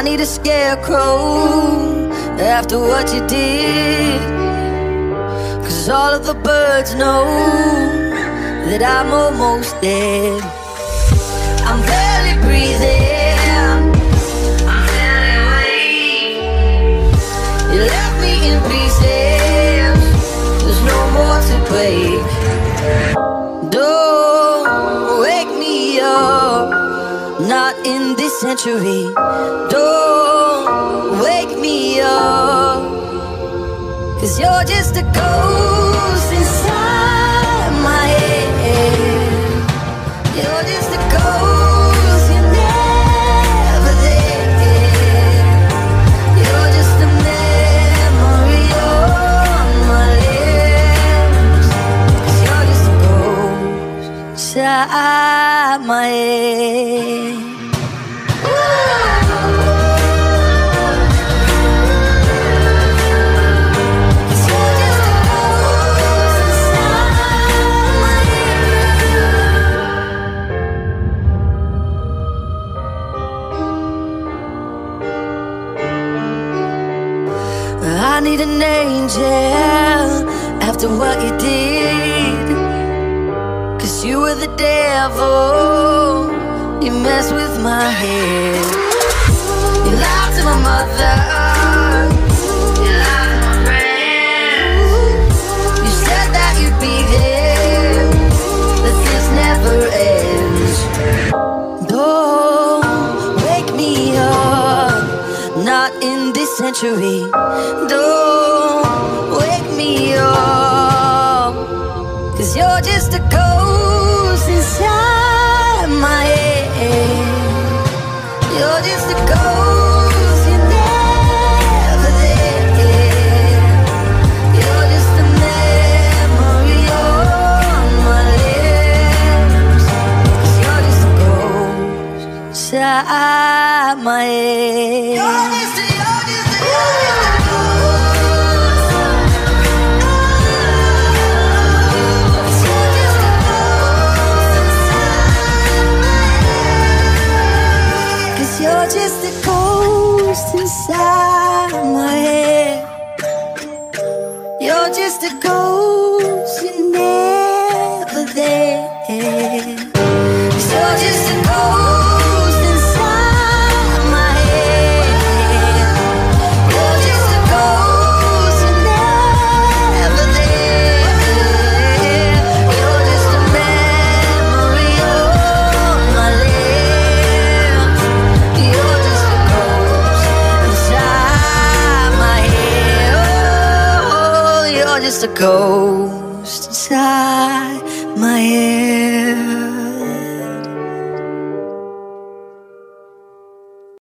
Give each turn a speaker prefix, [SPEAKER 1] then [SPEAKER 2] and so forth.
[SPEAKER 1] I need a scarecrow after what you did. Cause all of the birds know that I'm almost dead. I'm barely breathing. I'm barely awake. You left me in pieces. There's no more to break. In this century. Don't wake me up. Cause you're just a ghost inside my head. You're just a ghost, you're never I need an angel after what you did. Cause you were the devil, you messed with my head. You lied to my mother, this century. Don't wake me up, cause you're just a ghost inside my head. You're just a ghost, you're never there. You're just a ghost inside my head.